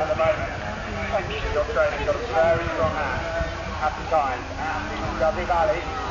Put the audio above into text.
at the moment. Thank you. Your training got a very strong hand. Happy time. Happy Dudley Valley.